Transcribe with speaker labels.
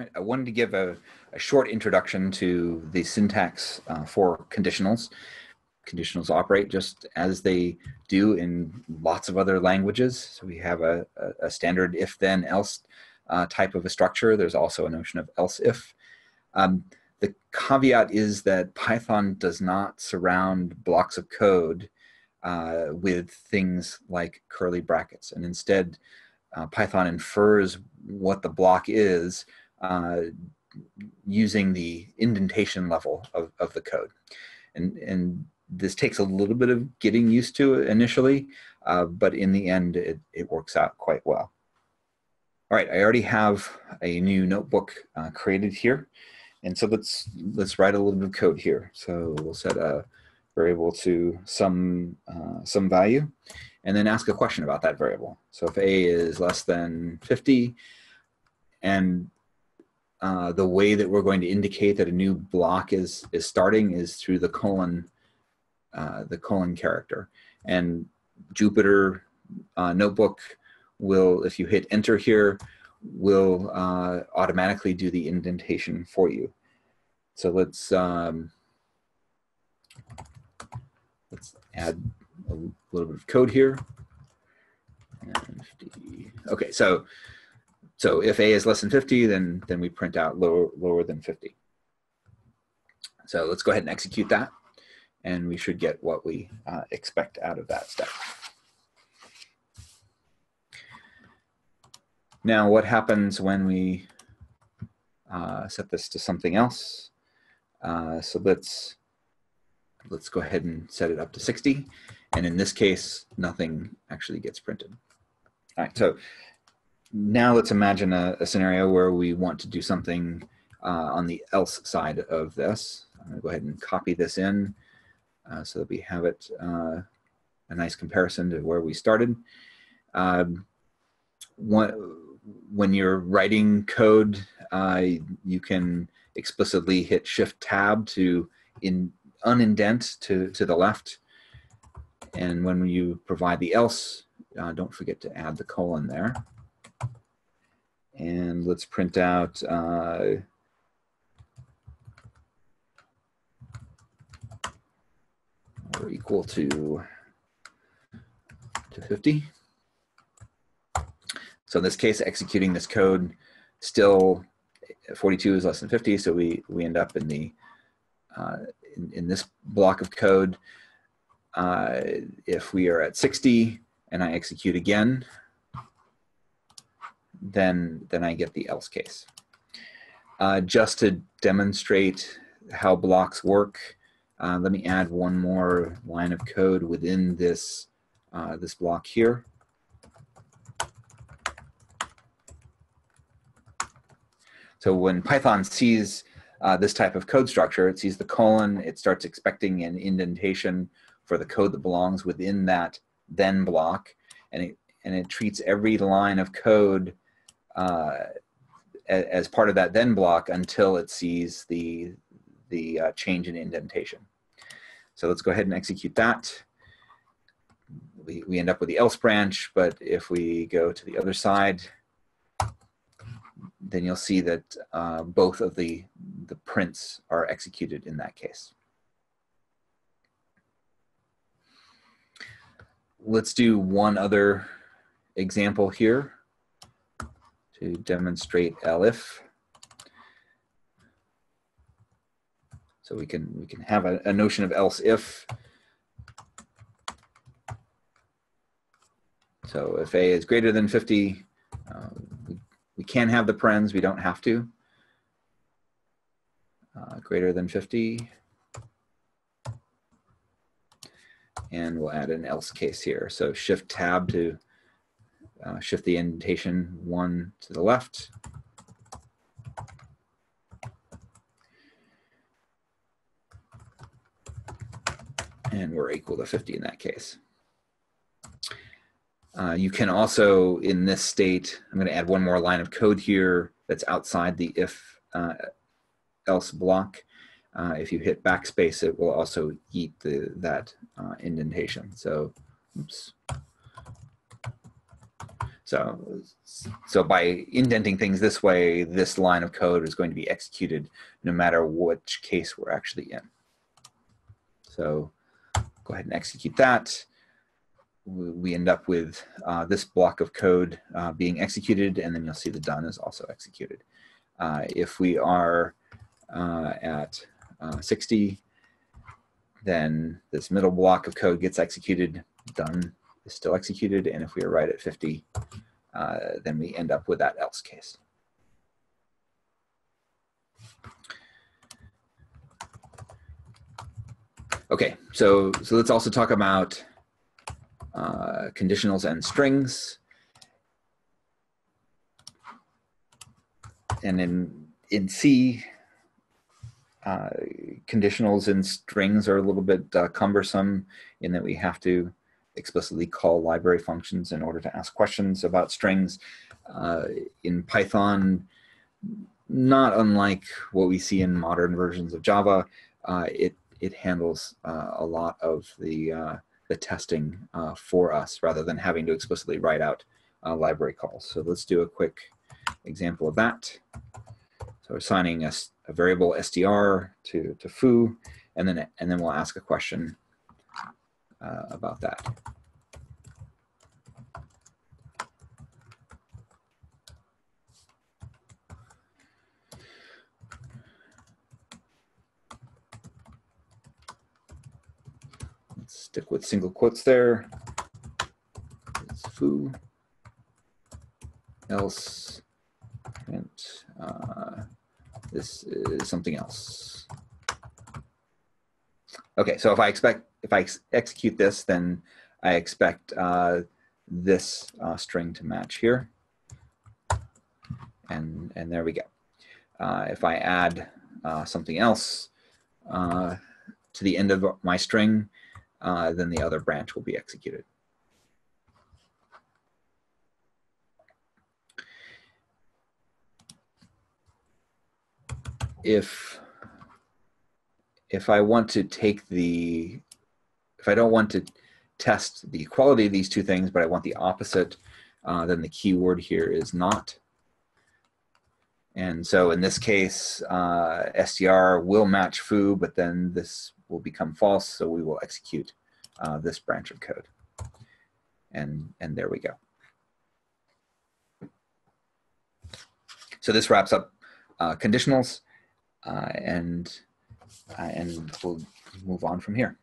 Speaker 1: Right, I wanted to give a, a short introduction to the syntax uh, for conditionals. Conditionals operate just as they do in lots of other languages. So we have a, a, a standard if then else uh, type of a structure. There's also a notion of else if. Um, the caveat is that Python does not surround blocks of code uh, with things like curly brackets. And instead, uh, Python infers what the block is uh, using the indentation level of, of the code. And, and this takes a little bit of getting used to initially, uh, but in the end, it, it works out quite well. All right, I already have a new notebook uh, created here. And so let's, let's write a little bit of code here. So we'll set a variable to some, uh, some value and then ask a question about that variable. So if a is less than 50 and uh, the way that we're going to indicate that a new block is is starting is through the colon uh, the colon character. And Jupyter uh, notebook will if you hit enter here will uh, automatically do the indentation for you. So let's um, let's add a little bit of code here. Okay so so if A is less than 50, then, then we print out lower, lower than 50. So let's go ahead and execute that. And we should get what we uh, expect out of that step. Now, what happens when we uh, set this to something else? Uh, so let's let's go ahead and set it up to 60. And in this case, nothing actually gets printed. All right, so now let's imagine a, a, scenario where we want to do something uh, on the else side of this. I'm going to go ahead and copy this in uh, so that we have it uh, a nice comparison to where we started. Um, when you're writing code, uh, you can explicitly hit Shift Tab to in unindent to, to the left. And when you provide the else, uh, don't forget to add the colon there. Let's print out uh, or equal to, to 50. So in this case, executing this code, still 42 is less than 50, so we, we end up in the uh, in, in this block of code. Uh, if we are at 60 and I execute again, then, then I get the else case. Uh, just to demonstrate how blocks work, uh, let me add one more line of code within this, uh, this block here. So when Python sees uh, this type of code structure, it sees the colon, it starts expecting an indentation for the code that belongs within that then block, and it, and it treats every line of code uh, as part of that then block until it sees the, the uh, change in indentation. So let's go ahead and execute that. We, we end up with the else branch, but if we go to the other side, then you'll see that uh, both of the, the prints are executed in that case. Let's do one other example here to demonstrate elif. So we can we can have a, a notion of else if. So if a is greater than 50, uh, we, we can have the parens, we don't have to. Uh, greater than 50. And we'll add an else case here. So shift tab to uh, shift the indentation one to the left. And we're equal to 50 in that case. Uh, you can also, in this state, I'm going to add one more line of code here that's outside the if uh, else block. Uh, if you hit backspace, it will also eat the, that uh, indentation. So, oops. So, so by indenting things this way, this line of code is going to be executed no matter which case we're actually in. So go ahead and execute that. We end up with uh, this block of code uh, being executed, and then you'll see the done is also executed. Uh, if we are uh, at uh, 60, then this middle block of code gets executed, done is still executed, and if we are right at 50, uh, then we end up with that else case. Okay, so, so let's also talk about uh, conditionals and strings. And in, in C, uh, conditionals and strings are a little bit uh, cumbersome in that we have to explicitly call library functions in order to ask questions about strings. Uh, in Python, not unlike what we see in modern versions of Java, uh, it, it handles uh, a lot of the, uh, the testing uh, for us rather than having to explicitly write out library calls. So let's do a quick example of that. So assigning a, a variable str to, to foo, and then, and then we'll ask a question uh, about that. Let's stick with single quotes there. It's foo, else, and uh, this is something else. Okay, so if I expect if I ex execute this, then I expect uh, this uh, string to match here. And, and there we go. Uh, if I add uh, something else uh, to the end of my string, uh, then the other branch will be executed. If if I want to take the if I don't want to test the equality of these two things, but I want the opposite, uh, then the keyword here is not. And so in this case, uh, str will match foo, but then this will become false, so we will execute uh, this branch of code. And, and there we go. So this wraps up uh, conditionals, uh, and, uh, and we'll move on from here.